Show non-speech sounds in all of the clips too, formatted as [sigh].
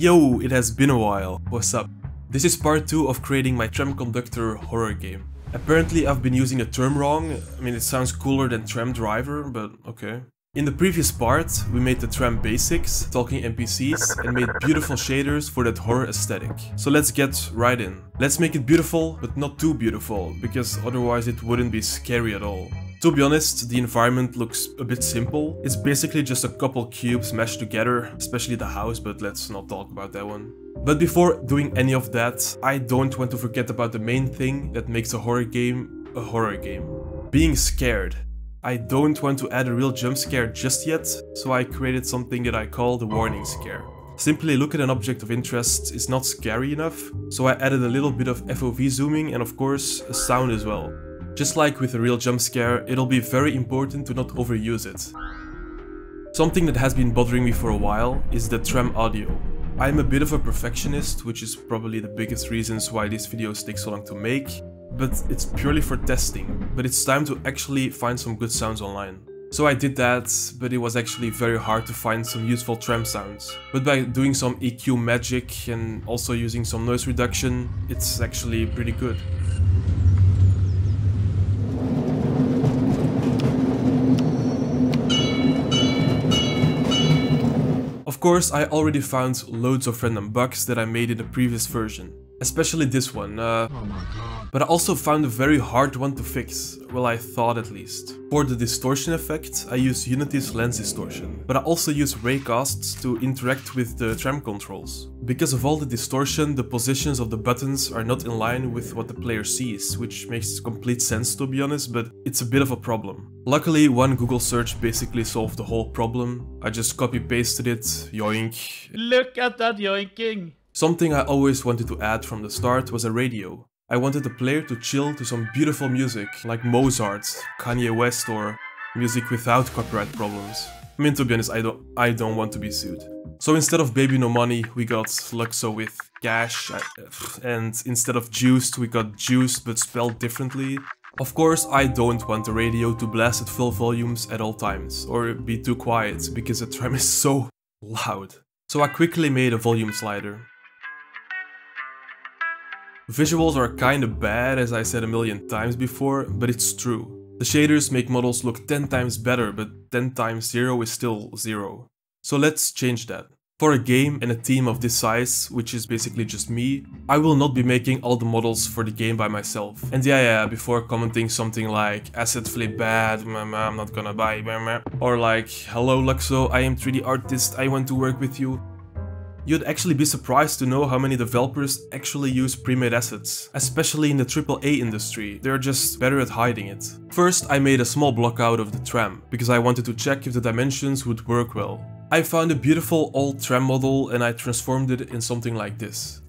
Yo, it has been a while. What's up? This is part 2 of creating my Tram Conductor horror game. Apparently I've been using a term wrong, I mean it sounds cooler than Tram Driver, but okay. In the previous part, we made the tram basics, talking NPCs, and made beautiful shaders for that horror aesthetic. So let's get right in. Let's make it beautiful, but not too beautiful, because otherwise it wouldn't be scary at all. To be honest, the environment looks a bit simple. It's basically just a couple cubes meshed together, especially the house, but let's not talk about that one. But before doing any of that, I don't want to forget about the main thing that makes a horror game a horror game. Being scared. I don't want to add a real jump scare just yet, so I created something that I call the warning scare. Simply look at an object of interest is not scary enough, so I added a little bit of FOV zooming and of course a sound as well. Just like with a real jump scare, it'll be very important to not overuse it. Something that has been bothering me for a while is the tram audio. I'm a bit of a perfectionist, which is probably the biggest reasons why these videos take so long to make, but it's purely for testing, but it's time to actually find some good sounds online. So I did that, but it was actually very hard to find some useful tram sounds. But by doing some EQ magic and also using some noise reduction, it's actually pretty good. Of course, I already found loads of random bugs that I made in the previous version. Especially this one, uh, oh but I also found a very hard one to fix, well I thought at least. For the distortion effect, I use Unity's lens distortion, but I also use raycasts to interact with the tram controls. Because of all the distortion, the positions of the buttons are not in line with what the player sees, which makes complete sense to be honest, but it's a bit of a problem. Luckily, one Google search basically solved the whole problem. I just copy pasted it, yoink. Look at that yoinking! Something I always wanted to add from the start was a radio. I wanted the player to chill to some beautiful music, like Mozart, Kanye West or music without copyright problems. I mean, to be honest, I don't, I don't want to be sued. So instead of Baby No Money, we got Luxo with Cash, [sighs] and instead of Juiced, we got Juiced but spelled differently. Of course, I don't want the radio to blast at full volumes at all times, or be too quiet, because the tram [laughs] is so loud. So I quickly made a volume slider. Visuals are kinda bad, as I said a million times before, but it's true. The shaders make models look 10 times better, but 10 times 0 is still 0. So let's change that. For a game and a team of this size, which is basically just me, I will not be making all the models for the game by myself. And yeah, yeah, before commenting something like asset flip bad, I'm not gonna buy, or like hello Luxo, I am 3D artist, I want to work with you, You'd actually be surprised to know how many developers actually use pre-made assets, especially in the AAA industry, they're just better at hiding it. First, I made a small block out of the tram, because I wanted to check if the dimensions would work well. I found a beautiful old tram model and I transformed it in something like this.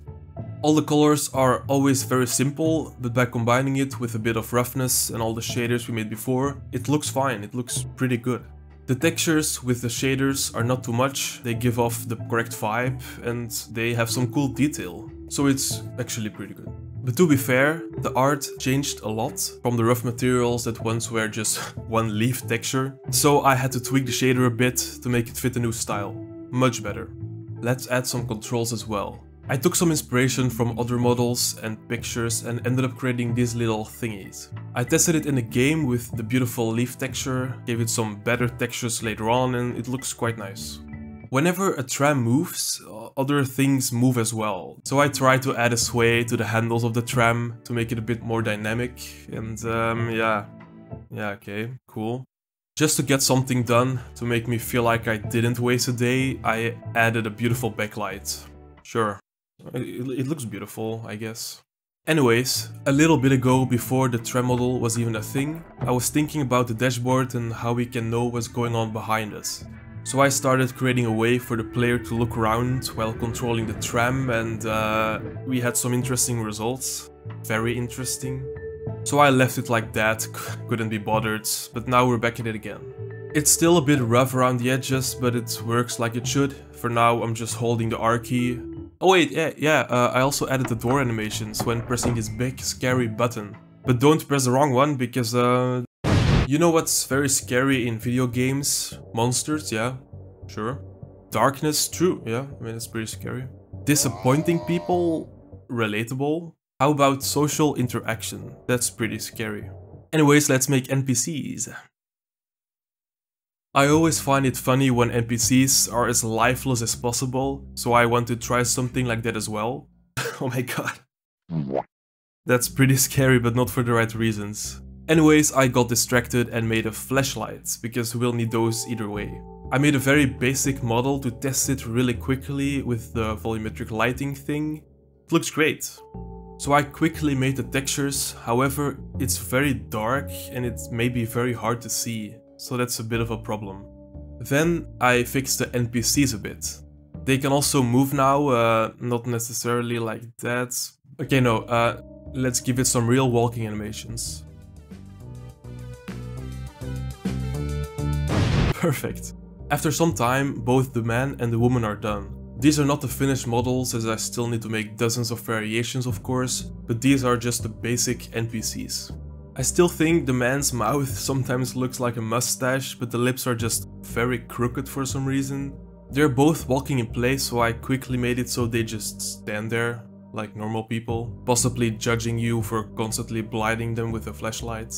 All the colors are always very simple, but by combining it with a bit of roughness and all the shaders we made before, it looks fine, it looks pretty good. The textures with the shaders are not too much, they give off the correct vibe and they have some cool detail, so it's actually pretty good. But to be fair, the art changed a lot from the rough materials that once were just [laughs] one leaf texture, so I had to tweak the shader a bit to make it fit the new style. Much better. Let's add some controls as well. I took some inspiration from other models and pictures and ended up creating these little thingies. I tested it in a game with the beautiful leaf texture, gave it some better textures later on and it looks quite nice. Whenever a tram moves, other things move as well. So I tried to add a sway to the handles of the tram to make it a bit more dynamic and um, yeah, yeah okay, cool. Just to get something done, to make me feel like I didn't waste a day, I added a beautiful backlight. Sure, it, it looks beautiful, I guess. Anyways, a little bit ago, before the tram model was even a thing, I was thinking about the dashboard and how we can know what's going on behind us. So I started creating a way for the player to look around while controlling the tram and uh, we had some interesting results. Very interesting. So I left it like that, [laughs] couldn't be bothered, but now we're back at it again. It's still a bit rough around the edges, but it works like it should. For now I'm just holding the R key, Oh wait, yeah, yeah, uh, I also added the door animations when pressing this big scary button. But don't press the wrong one because, uh... You know what's very scary in video games? Monsters, yeah, sure. Darkness, true, yeah, I mean, it's pretty scary. Disappointing people, relatable. How about social interaction? That's pretty scary. Anyways, let's make NPCs. I always find it funny when NPCs are as lifeless as possible, so I want to try something like that as well. [laughs] oh my god. That's pretty scary, but not for the right reasons. Anyways, I got distracted and made a flashlight, because we'll need those either way. I made a very basic model to test it really quickly with the volumetric lighting thing. It looks great. So I quickly made the textures, however, it's very dark and it may be very hard to see, so that's a bit of a problem. Then I fixed the NPCs a bit. They can also move now, uh, not necessarily like that. Okay, no, uh, let's give it some real walking animations. Perfect. After some time, both the man and the woman are done. These are not the finished models as I still need to make dozens of variations of course, but these are just the basic NPCs. I still think the man's mouth sometimes looks like a mustache, but the lips are just very crooked for some reason. They're both walking in place, so I quickly made it so they just stand there, like normal people, possibly judging you for constantly blinding them with a flashlight.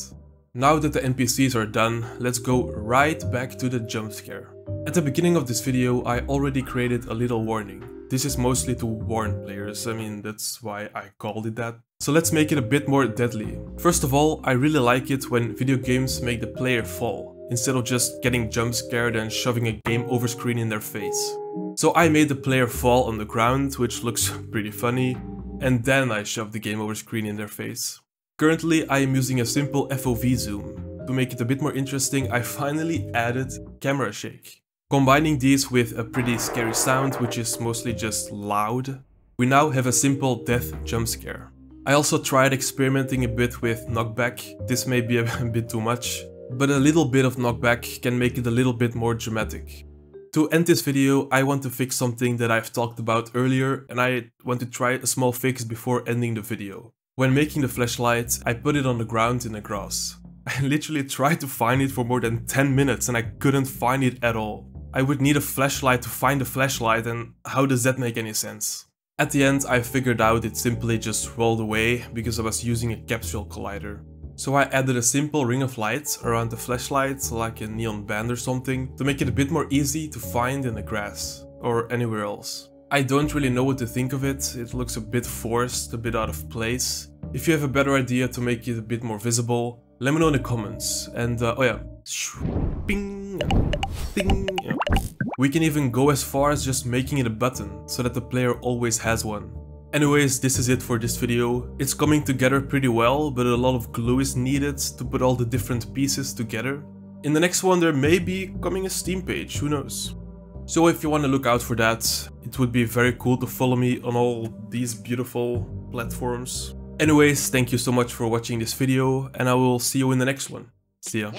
Now that the NPCs are done, let's go right back to the jump scare. At the beginning of this video, I already created a little warning. This is mostly to warn players, I mean that's why I called it that. So let's make it a bit more deadly. First of all, I really like it when video games make the player fall, instead of just getting jump scared and shoving a game over screen in their face. So I made the player fall on the ground, which looks [laughs] pretty funny, and then I shoved the game over screen in their face. Currently I am using a simple FOV zoom. To make it a bit more interesting, I finally added camera shake. Combining these with a pretty scary sound, which is mostly just loud, we now have a simple death jump scare. I also tried experimenting a bit with knockback, this may be a [laughs] bit too much, but a little bit of knockback can make it a little bit more dramatic. To end this video, I want to fix something that I've talked about earlier and I want to try a small fix before ending the video. When making the flashlight, I put it on the ground in the grass. [laughs] I literally tried to find it for more than 10 minutes and I couldn't find it at all. I would need a flashlight to find a flashlight and how does that make any sense? At the end I figured out it simply just rolled away because I was using a capsule collider. So I added a simple ring of light around the flashlight like a neon band or something to make it a bit more easy to find in the grass or anywhere else. I don't really know what to think of it, it looks a bit forced, a bit out of place. If you have a better idea to make it a bit more visible, let me know in the comments. And uh, oh yeah, Bing. Bing. We can even go as far as just making it a button, so that the player always has one. Anyways, this is it for this video. It's coming together pretty well, but a lot of glue is needed to put all the different pieces together. In the next one there may be coming a Steam page, who knows. So if you want to look out for that, it would be very cool to follow me on all these beautiful platforms. Anyways, thank you so much for watching this video and I will see you in the next one. See ya.